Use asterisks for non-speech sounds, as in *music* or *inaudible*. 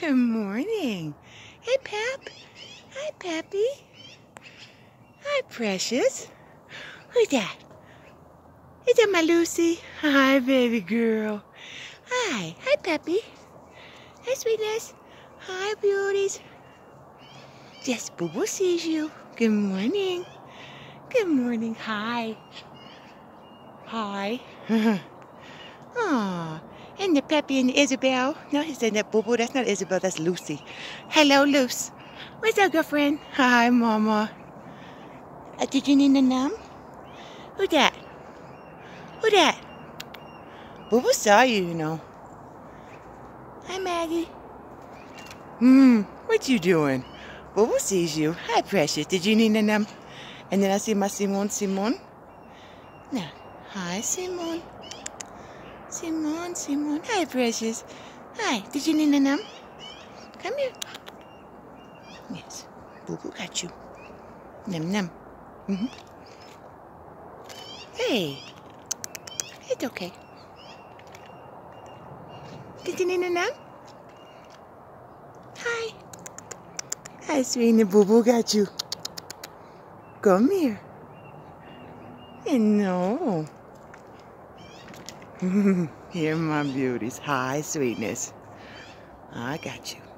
Good morning. Hey, Pep. Hi, Pappy. Hi, Precious. Who's that? Is that my Lucy? *laughs* Hi, baby girl. Hi. Hi, Pappy. Hi, sweetness. Hi, beauties. Yes, Boo Boo sees you. Good morning. Good morning. Hi. Hi. *laughs* Aw. And the Peppy and Isabel. No, he said that Boo Boo. That's not Isabel. That's Lucy. Hello, Luce. What's up, girlfriend? Hi, Mama. Uh, did you need a num? Who that? Who that? Boo Boo saw you, you know. Hi, Maggie. Hmm, what you doing? Boo Boo sees you. Hi, Precious. Did you need a num? And then I see my Simon Simon. Now, hi, Simon. Simon, Simon. Hi, Precious. Hi. Did you need a num? Come here. Yes. Boo Boo got you. Num num. Mm -hmm. Hey. It's okay. Did you need a num? Hi. Hi, sweetie. Boo Boo got you. Come here. And No. *laughs* Here, my beauties. Hi, sweetness. I got you.